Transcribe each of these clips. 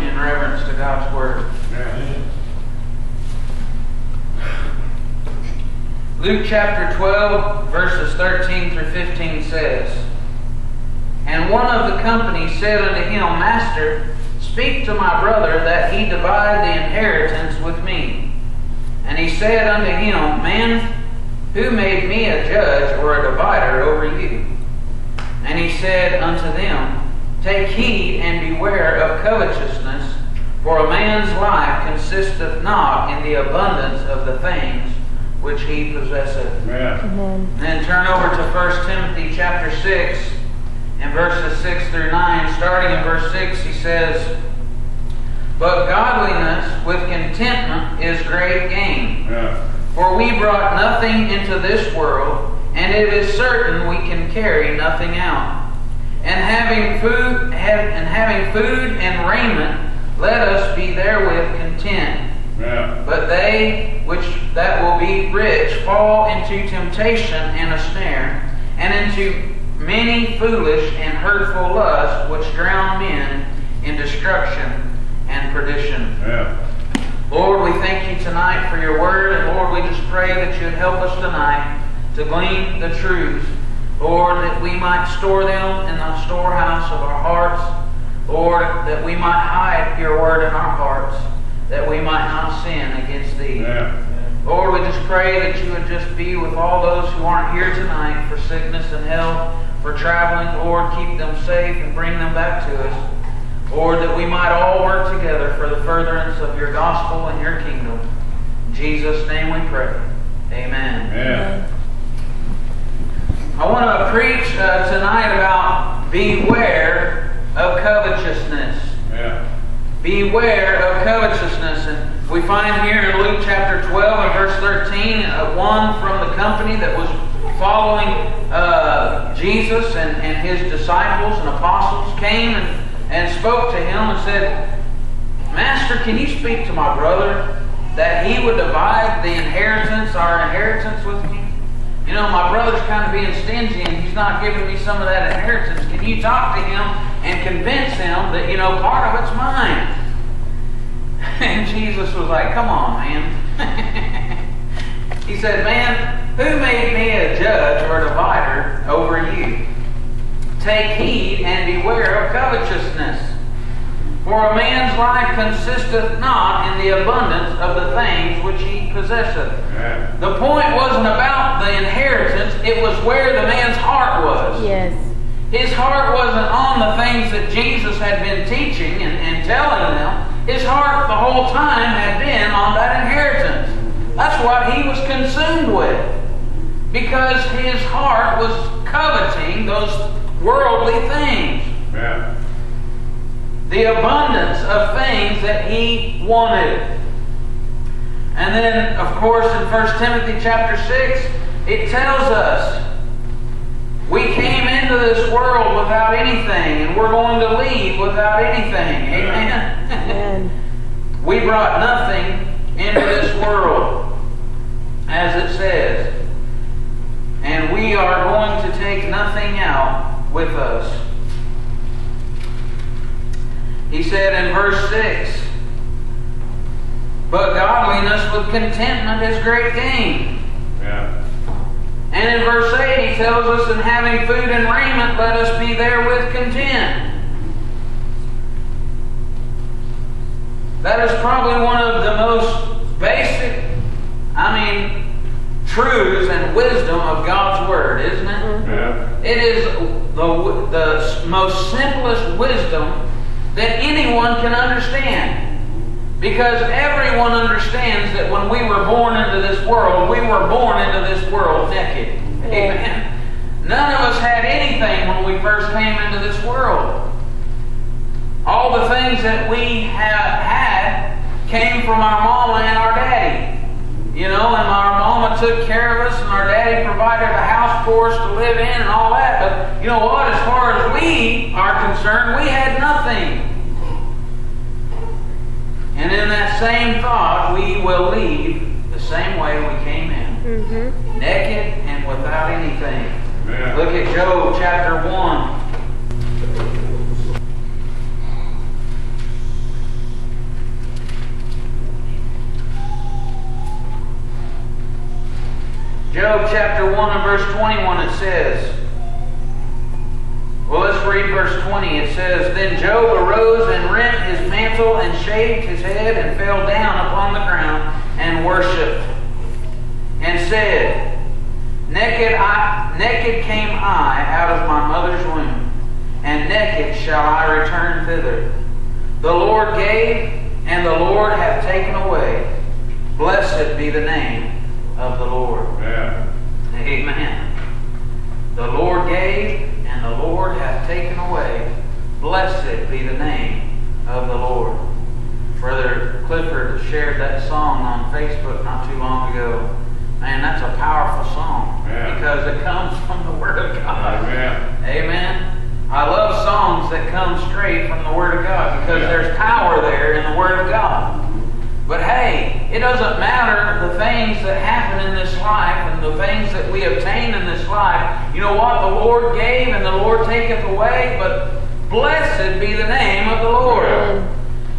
in reverence to God's Word. Luke chapter 12, verses 13 through 15 says, And one of the company said unto him, Master, speak to my brother that he divide the inheritance with me. And he said unto him, Man, who made me a judge or a divider over you? And he said unto them, Take heed and beware of covetousness, for a man's life consisteth not in the abundance of the things which he possesseth. Amen. Then turn over to 1 Timothy chapter 6 and verses 6 through 9. Starting in verse 6, he says, But godliness with contentment is great gain. Yeah. For we brought nothing into this world, and it is certain we can carry nothing out. And having food, have, and having food and raiment, let us be therewith content. Yeah. But they which that will be rich fall into temptation and a snare, and into many foolish and hurtful lusts, which drown men in destruction and perdition. Yeah. Lord, we thank you tonight for your word, and Lord, we just pray that you'd help us tonight to glean the truths. Lord, that we might store them in the storehouse of our hearts. Lord, that we might hide your word in our hearts, that we might not sin against thee. Yeah. Lord, we just pray that you would just be with all those who aren't here tonight for sickness and health, for traveling. Lord, keep them safe and bring them back to us. Lord, that we might all work together for the furtherance of your gospel and your kingdom. In Jesus' name we pray. Amen. Yeah. I want to preach uh, tonight about beware of covetousness. Yeah. Beware of covetousness. And we find here in Luke chapter 12 and verse 13 uh, one from the company that was following uh, Jesus and, and his disciples and apostles came and, and spoke to him and said, Master, can you speak to my brother that he would divide the inheritance, our inheritance with me? You know, my brother's kind of being stingy and he's not giving me some of that inheritance. Can you talk to him and convince him that, you know, part of it's mine? And Jesus was like, come on, man. he said, man, who made me a judge or a divider over you? Take heed and beware of covetousness. For a man's life consisteth not in the abundance of the things which he possesseth. Yeah. The point wasn't about the inheritance, it was where the man's heart was. Yes. His heart wasn't on the things that Jesus had been teaching and, and telling them. His heart the whole time had been on that inheritance. That's what he was consumed with. Because his heart was coveting those worldly things. Yeah. The abundance of things that he wanted. And then, of course, in 1 Timothy chapter 6, it tells us we came into this world without anything, and we're going to leave without anything. Amen. Amen. we brought nothing into this world, as it says. And we are going to take nothing out with us. He said in verse 6 But godliness with contentment is great gain. Yeah. And in verse 8, he tells us, In having food and raiment, let us be therewith content. That is probably one of the most basic, I mean, truths and wisdom of God's Word, isn't it? Mm-hmm. Yeah. It is the, the most simplest wisdom that anyone can understand. Because everyone understands that when we were born into this world, we were born into this world naked. Amen. None of us had anything when we first came into this world. All the things that we have had came from our mama and our daddy. You know, and our mama took care of us, and our daddy provided a house for us to live in and all that. But you know what? As far as we are concerned, we had nothing. And in that same thought, we will leave the same way we came in Mm-hmm. naked and without anything. Amen. Look at Job chapter 1. Job chapter 1 and verse 21 it says, well, let's read verse 20. It says, Then Job arose and rent his mantle and shaved his head and fell down upon the ground and worshipped and said, Naked, I, naked came I out of my mother's womb, and naked shall I return thither. The Lord gave, and the Lord hath taken away. Blessed be the name of the Lord. Amen. Amen. The Lord gave, and the Lord hath taken away. Blessed be the name of the Lord. Brother Clifford shared that song on Facebook not too long ago. Man, that's a powerful song because it comes from the Word of God. Amen. Amen. I love songs that come straight from the Word of God because Yeah. there's power there in the Word of God. But hey, it doesn't matter the things that happen in this life and the things that we obtain in this life. You know what? The Lord gave and the Lord taketh away, but blessed be the name of the Lord.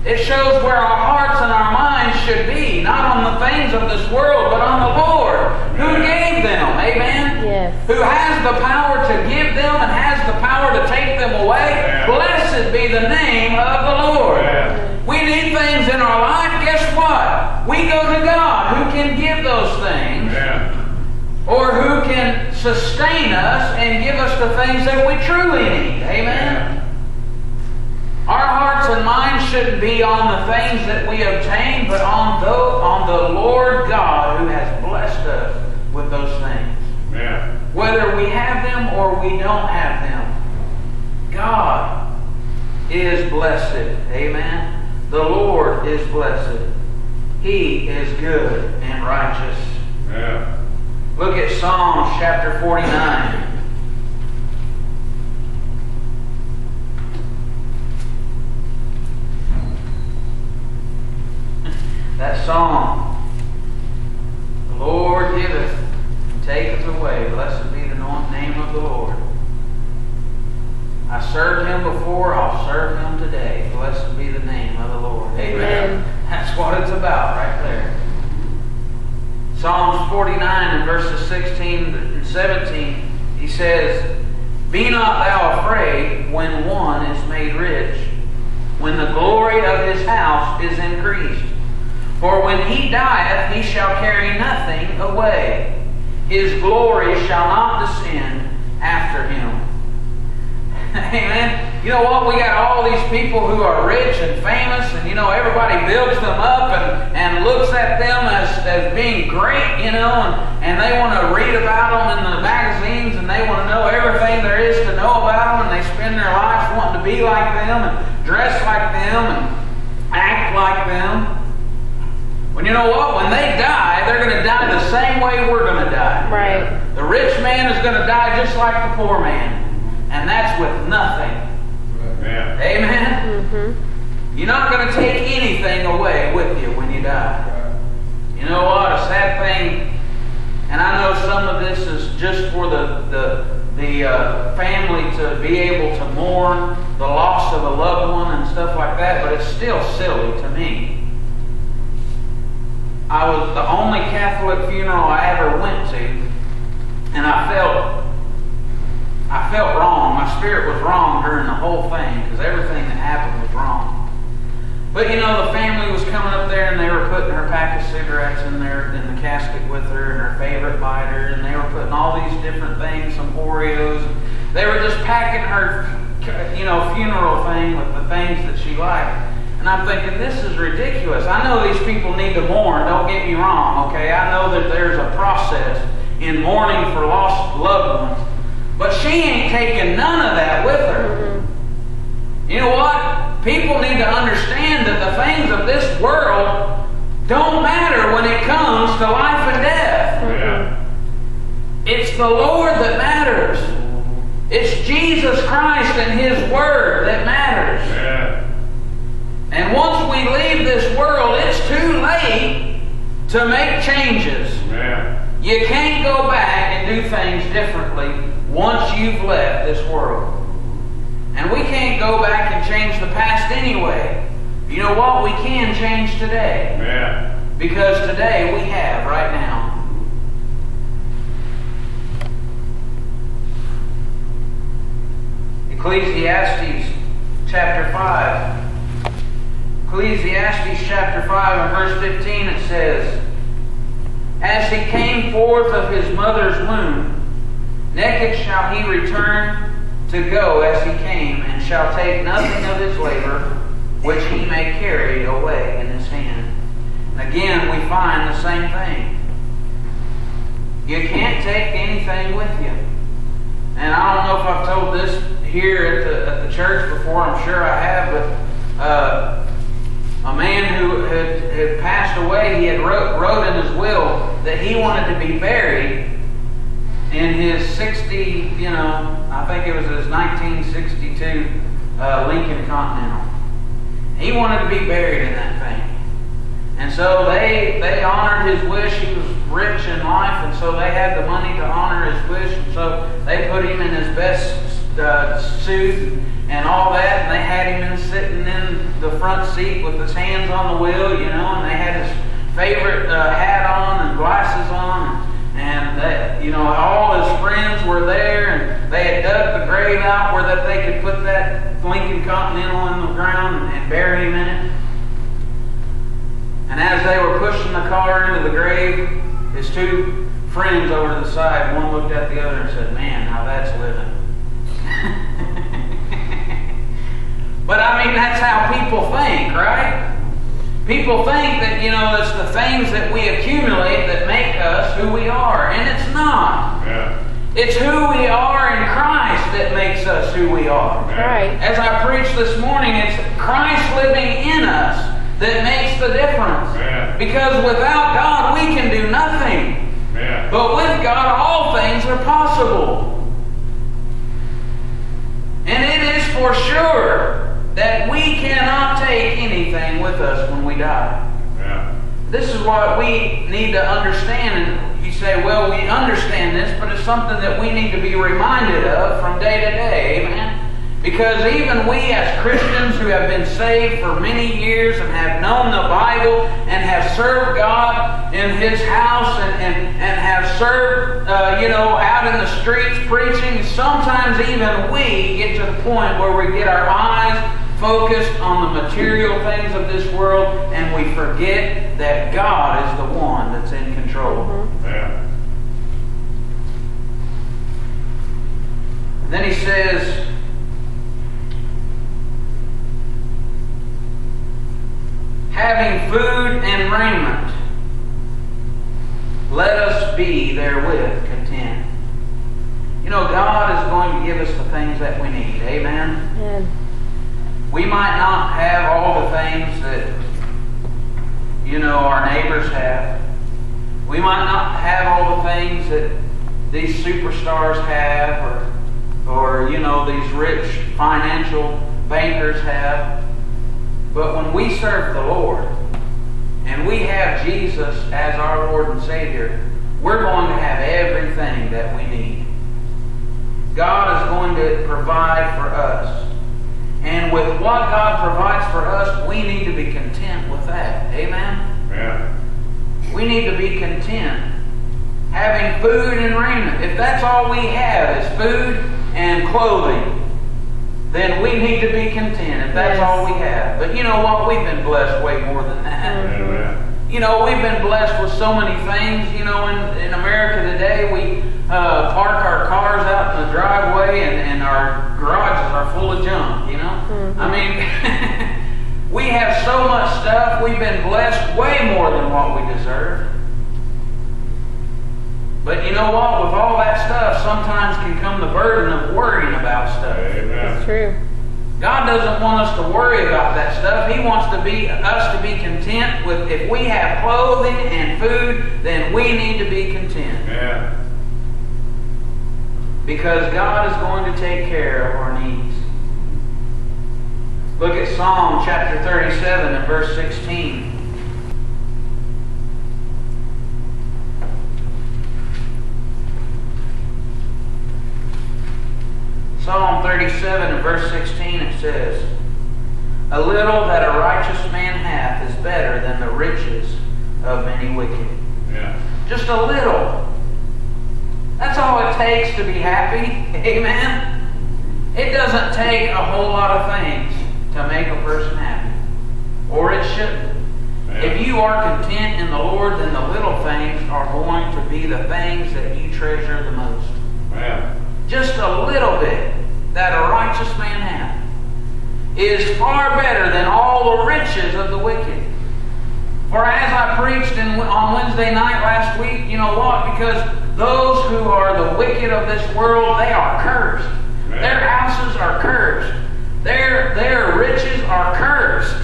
It shows where our hearts and our minds should be, not on the things of this world, but on the Lord, who gave them. Amen? Yes. Who has the power to give them and has the power to take them away. Blessed be the name of the Lord. We need things in our life. We go to God who can give those things Amen. or who can sustain us and give us the things that we truly need. Amen? Our hearts and minds shouldn't be on the things that we obtain, but on the, on the Lord God who has blessed us with those things. Amen. Whether we have them or we don't have them, God is blessed. Amen? The Lord is blessed. He is good and righteous. Amen. Look at Psalms chapter 49. That song, The Lord giveth and taketh away. Blessed be the name of the Lord. I served him before, I'll serve him today. Blessed be the name of the Lord. Amen. That's what it's about right there. Psalms 49 and verses 16 and 17, he says, Be not thou afraid when one is made rich, when the glory of his house is increased. For when he dieth, he shall carry nothing away. His glory shall not descend after him. Amen. You know what? We got all these people who are rich and famous, and you know, everybody builds them up and, and looks at them as, as being great, you know, and, and they want to read about them in the magazines and they want to know everything there is to know about them, and they spend their lives wanting to be like them and dress like them and act like them. When you know what? When they die, they're going to die the same way we're going to die. Right. The rich man is going to die just like the poor man. And that's with nothing. Mm-hmm. You're not going to take anything away with you when you die. You know what? A sad thing, and I know some of this is just for the, the, the uh, family to be able to mourn the loss of a loved one and stuff like that, but it's still silly to me. I was the only Catholic funeral I ever went to, and I felt I felt wrong. My spirit was wrong during the whole thing because everything that happened was wrong. But you know, the family was coming up there and they were putting her pack of cigarettes in there in the casket with her and her favorite lighter, and they were putting all these different things, some Oreos. They were just packing her, you know, funeral thing with the things that she liked. And I'm thinking, this is ridiculous. I know these people need to mourn, don't get me wrong, okay? I know that there's a process in mourning for lost loved ones. But she ain't taking none of that with her. Mm-hmm. You know what? People need to understand that the things of this world don't matter when it comes to life and death. Yeah. It's the Lord that matters. It's Jesus Christ and His Word that matters. Yeah. And once we leave this world, it's too late to make changes. Yeah. You can't go back and do things differently once you've left this world. And we can't go back and change the past anyway. You know what? We can change today. Yeah. Because today we have right now. Ecclesiastes chapter 5. Ecclesiastes chapter 5 and verse 15 it says, As he came forth of his mother's womb, naked shall he return to go as he came, and shall take nothing of his labor, which he may carry away in his hand. And again, we find the same thing. You can't take anything with you. And I don't know if I've told this here at the, at the church before, I'm sure I have, but uh, a man who had, had passed away, he had wrote, wrote in his will that he wanted to be buried in his 60, you know, I think it was his 1962 uh, Lincoln Continental. He wanted to be buried in that thing. And so they they honored his wish. He was rich in life, and so they had the money to honor his wish. And so they put him in his best uh, suit and all that, and they had him in sitting in the front seat with his hands on the wheel, you know, and they had his favorite uh, hat on and glasses on, and, and you know, all his friends were there, and they had dug the grave out where that they could put that Lincoln Continental in the ground and bury him in it. And as they were pushing the car into the grave, his two friends over to the side, one looked at the other and said, Man, now that's living. but I mean, that's how people think, right? People think that, you know, it's the things that we accumulate that make us who we are. And it's not. Yeah. It's who we are in Christ that makes us who we are. Right. As I preached this morning, it's Christ living in us that makes the difference. Yeah. Because without God, we can do nothing. Yeah. But with God, all things are possible. And it is for sure that we cannot take anything with us when we die. Yeah. This is what we need to understand. And you say, well, we understand this, but it's something that we need to be reminded of from day to day. Amen. Because even we as Christians who have been saved for many years and have known the Bible and have served God in His house and, and, and have served, uh, you know, out in the streets preaching, sometimes even we get to the point where we get our eyes focused on the material things of this world and we forget that God is the one that's in control. Mm-hmm. Yeah. Then he says, having food and raiment, let us be therewith content. You know, God is going to give us the things that we need. Amen? Amen. We might not have all the things that, you know, our neighbors have. We might not have all the things that these superstars have or, or you know, these rich financial bankers have. But when we serve the Lord and we have Jesus as our Lord and Savior, we're going to have everything that we need. God is going to provide for us. And with what God provides for us, we need to be content with that. Amen? Yeah. We need to be content. Having food and raiment. If that's all we have is food and clothing, then we need to be content if that's yes. all we have. But you know what? We've been blessed way more than that. Mm-hmm. You know, we've been blessed with so many things. You know, in, in America today, we uh, park our cars out in the driveway and, and our garages are full of junk, you know? Mm-hmm. I mean, We have so much stuff. We've been blessed way more than what we deserve. But you know what? With all that stuff, sometimes can come the burden of worrying about stuff. That's true. God doesn't want us to worry about that stuff. He wants to be us to be content with if we have clothing and food, then we need to be content. Amen. Because God is going to take care of our needs. Look at Psalm chapter 37 and verse 16. Psalm 37 and verse 16 it says, A little that a righteous man hath is better than the riches of many wicked. Yeah. Just a little. That's all it takes to be happy. Amen. It doesn't take a whole lot of things to make a person happy. Or it shouldn't. If you are content in the Lord, then the little things are going to be the things that you treasure the most. Amen. Just a little bit that a righteous man hath is far better than all the riches of the wicked. For as I preached in, on Wednesday night last week, you know what? Because those who are the wicked of this world, they are cursed. Amen. Their houses are cursed. Their, their riches are cursed.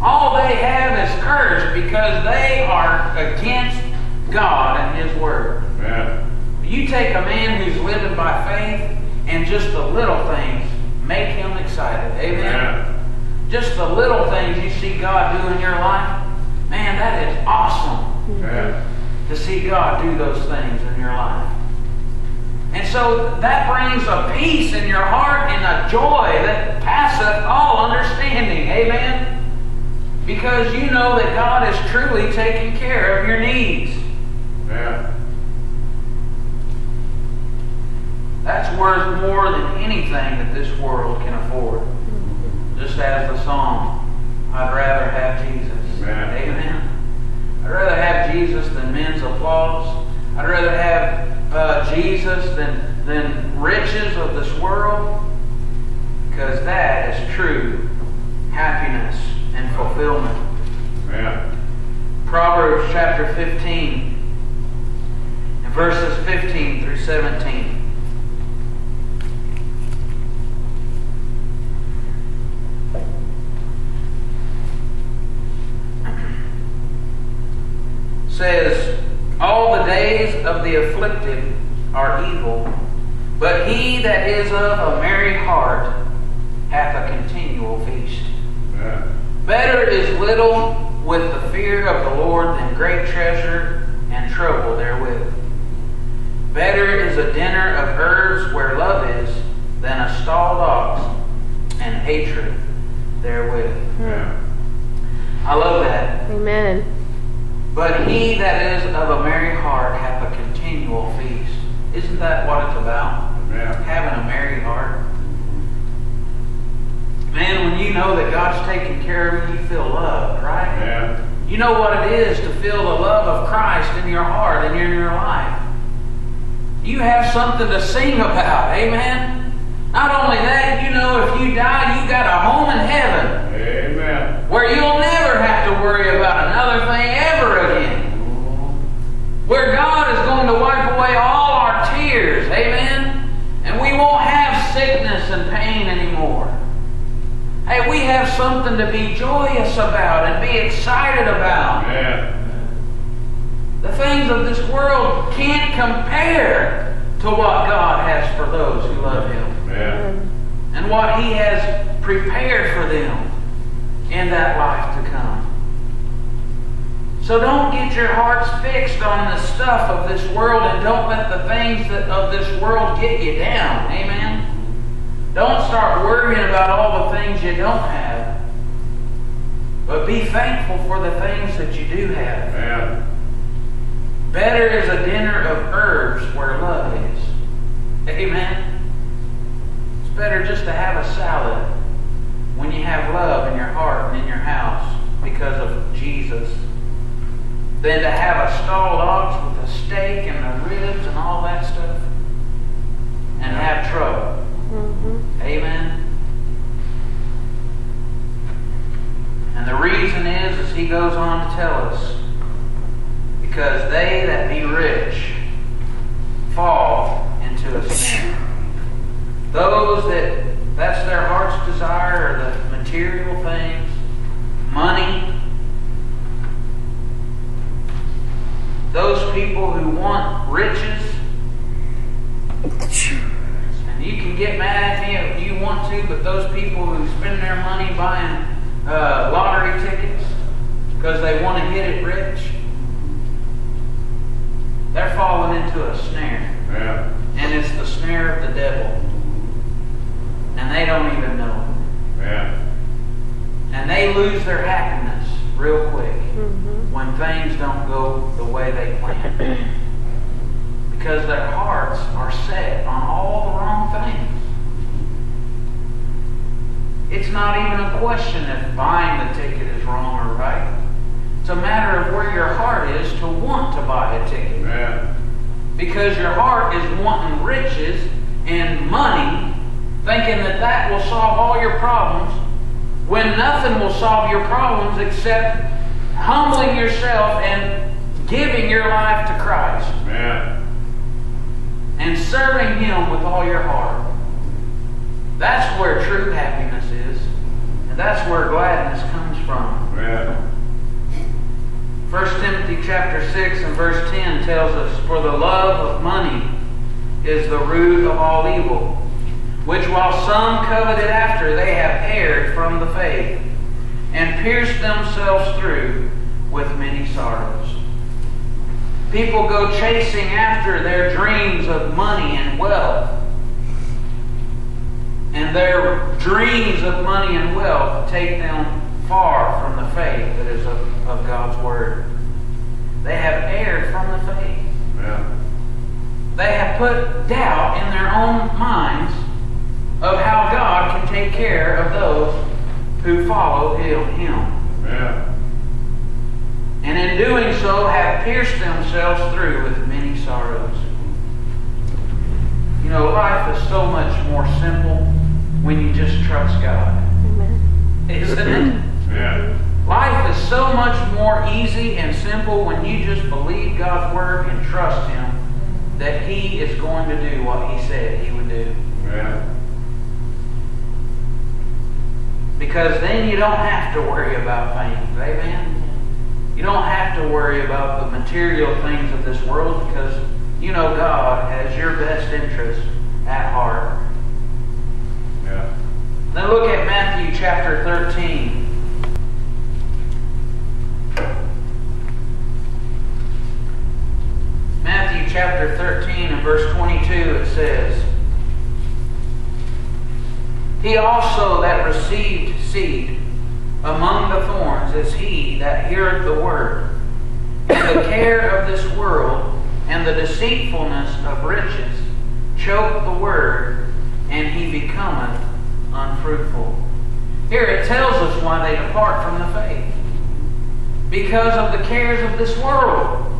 All they have is cursed because they are against God and His Word. Amen. You take a man who's living by faith, and just the little things make him excited. Amen. Amen. Just the little things you see God do in your life, man, that is awesome Amen. to see God do those things in your life. And so that brings a peace in your heart and a joy that passeth all understanding. Amen. Because you know that God is truly taking care of your needs. Amen. That's worth more than anything that this world can afford. Just as the song, I'd rather have Jesus. Amen. Amen. I'd rather have Jesus than men's applause. I'd rather have uh, Jesus than, than riches of this world. Because that is true happiness and fulfillment. Amen. Proverbs chapter 15, and verses 15 through 17. Says, All the days of the afflicted are evil, but he that is of a merry heart hath a continual feast. Amen. Better is little with the fear of the Lord than great treasure and trouble therewith. Better is a dinner of herbs where love is than a stalled ox and hatred therewith. Amen. I love that. Amen. But he that is of a merry heart hath a continual feast. Isn't that what it's about? Amen. Having a merry heart. Man, when you know that God's taking care of you, you feel loved, right? Amen. You know what it is to feel the love of Christ in your heart and in your life. You have something to sing about. Amen. Not only that, you know if you die, you got a home in heaven Amen. where you'll never have to worry about another thing ever again. Where God Hey, we have something to be joyous about and be excited about. The things of this world can't compare to what God has for those who love Him and what He has prepared for them in that life to come. So don't get your hearts fixed on the stuff of this world and don't let the things that, of this world get you down. Amen. Don't start worrying about all the things you don't have. But be thankful for the things that you do have. Amen. Better is a dinner of herbs where love is. Amen. It's better just to have a salad when you have love in your heart and in your house because of Jesus than to have a stalled ox with a steak and the ribs and all that stuff and have trouble. Mm-hmm. Amen. And the reason is, as he goes on to tell us, because they that be rich fall into a snare. Those that that's their heart's desire are the material things, money. Those people who want riches. And you can get mad at me if you want to, but those people who spend their money buying uh, lottery tickets because they want to hit it rich, they're falling into a snare. Yeah. And it's the snare of the devil. And they don't even know it. Yeah. And they lose their happiness real quick when things don't go the way they planned. because their hearts are set on all the wrong things. It's not even a question if buying the ticket is wrong or right. It's a matter of where your heart is to want to buy a ticket. Yeah. Because your heart is wanting riches and money, thinking that that will solve all your problems, when nothing will solve your problems except humbling yourself and giving your life to Christ Yeah. And serving Him with all your heart. That's where true happiness is, and that's where gladness comes from. Yeah. 1 Timothy chapter 6 and verse 10 tells us, For the love of money is the root of all evil, which while some coveted after, they have erred from the faith, and pierced themselves through with many sorrows. People go chasing after their dreams of money and wealth. And their dreams of money and wealth take them far from the faith that is of, of God's Word. They have erred from the faith. Yeah. They have put doubt in their own minds of how God can take care of those who follow Him. Yeah. And in doing so, have pierced themselves through with many sorrows. You know, life is so much more simple when you just trust God. Amen. Isn't it? Yeah. Life is so much more easy and simple when you just believe God's Word and trust Him that He is going to do what He said He would do. Yeah. Because then you don't have to worry about things. Amen? You don't have to worry about the material things of this world because you know God has your best interest at heart. Yeah. Then look at Matthew chapter 13. Matthew chapter 13 and verse 22 it says, He also that received seed among the thorns is he that heareth the word, and the care of this world and the deceitfulness of riches choke the word, and he becometh unfruitful. Here it tells us why they depart from the faith. Because of the cares of this world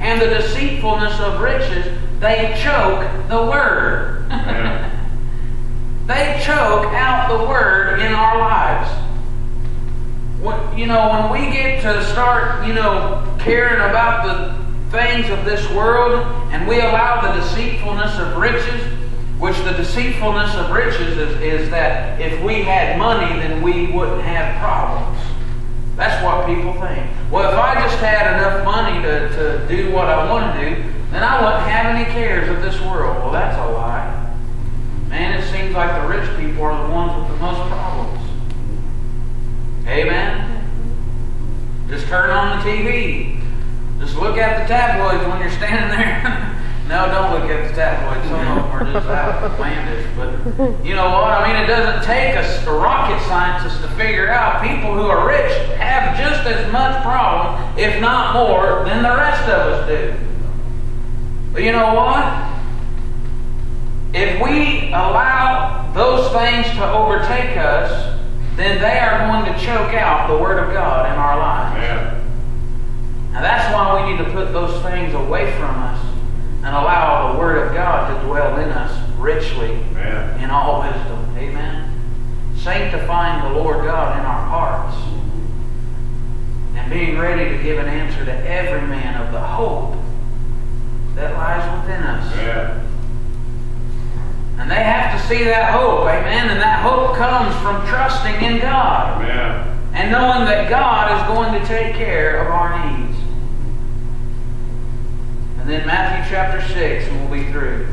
and the deceitfulness of riches, they choke the word. They choke out the word in our lives. You know, when we get to start, you know, caring about the things of this world and we allow the deceitfulness of riches, which the deceitfulness of riches is, is that if we had money, then we wouldn't have problems. That's what people think. Well, if I just had enough money to, to do what I want to do, then I wouldn't have any cares of this world. Well, that's a lie. Man, it seems like the rich people are the ones with the most problems. Amen? Just turn on the TV. Just look at the tabloids when you're standing there. no, don't look at the tabloids. Some of them are just outlandish. But you know what? I mean, it doesn't take a, a rocket scientist to figure out people who are rich have just as much problem, if not more, than the rest of us do. But you know what? If we allow those things to overtake us, then they are going to choke out the Word of God in our lives. Yeah. Now that's why we need to put those things away from us and allow the Word of God to dwell in us richly in all wisdom. Amen. Sanctifying the Lord God in our hearts and being ready to give an answer to every man of the hope that lies within us. Amen. And they have to see that hope, amen? And that hope comes from trusting in God Amen. and knowing that God is going to take care of our needs. And then Matthew chapter 6, and we'll be through.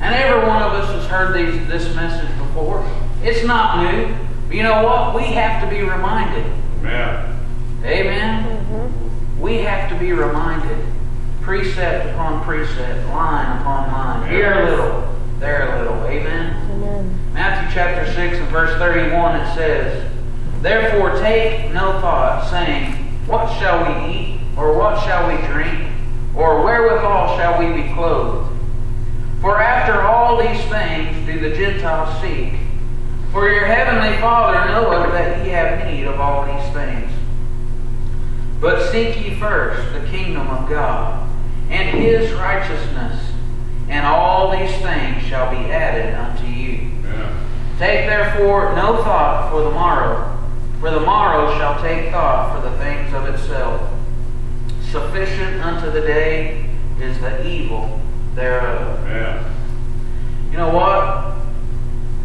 And every one of us has heard these, this message before. It's not new. But you know what? We have to be reminded. Amen. Amen? Mm-hmm. We have to be reminded. Precept upon precept, line upon line. Here a little, there a little. Amen? Amen. Matthew chapter 6 and verse 31 it says, Therefore take no thought, saying, What shall we eat? Or what shall we drink? Or wherewithal shall we be clothed? For after all these things do the Gentiles seek. For your heavenly Father knoweth that ye have need of all these things. But seek ye first the kingdom of God and his righteousness, and all these things shall be added unto you. Amen. Take therefore no thought for the morrow, for the morrow shall take thought for the things of itself. Sufficient unto the day is the evil thereof. Amen. You know what?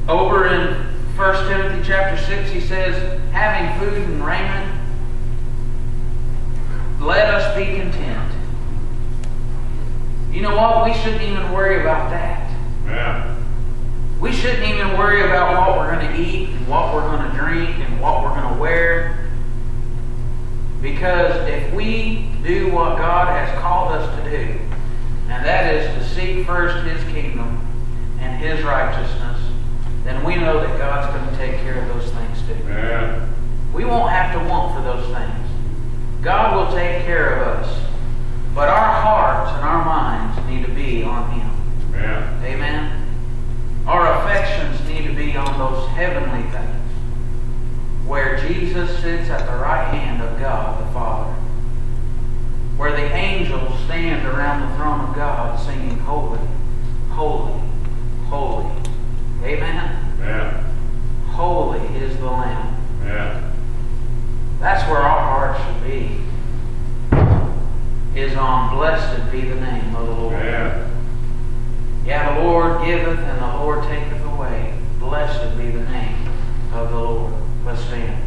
Over in 1 Timothy chapter 6, he says, having food and raiment, let us be content. You know what? We shouldn't even worry about that. Amen. We shouldn't even worry about what we're going to eat and what we're going to drink and what we're going to wear. Because if we do what God has called us to do, and that is to seek first His kingdom and His righteousness, then we know that God's going to take care of those things too. Amen. We won't have to want for those things. God will take care of us. But our hearts and our minds need to be on Him. Amen. Amen. Our affections need to be on those heavenly things where Jesus sits at the right hand of God the Father, where the angels stand around the throne of God singing, Holy, Holy, Holy. Amen. Amen. Holy is the Lamb. Amen. That's where our heart should be. Is on blessed be the name of the Lord. Amen. Yeah, the Lord giveth and the Lord taketh away. Blessed be the name of the Lord. Let's stand.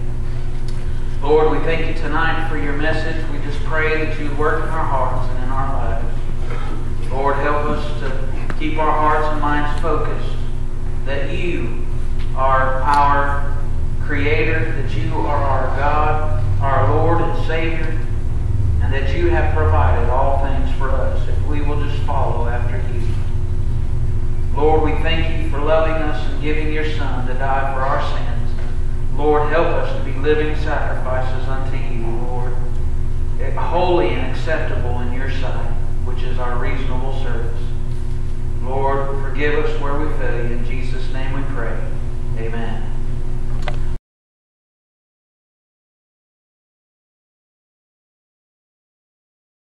Lord, we thank you tonight for your message. We just pray that you work in our hearts and in our lives. Lord, help us to keep our hearts and minds focused that you are our Creator, that you are our God, our Lord and Savior, and that you have provided all things for us if we will just follow after you. Lord, we thank you for loving us and giving your Son to die for our sins. Lord, help us to be living sacrifices unto you, Lord, eh, holy and acceptable in your sight, which is our reasonable service. Lord, forgive us where we fail you. In Jesus' name we pray. Amen.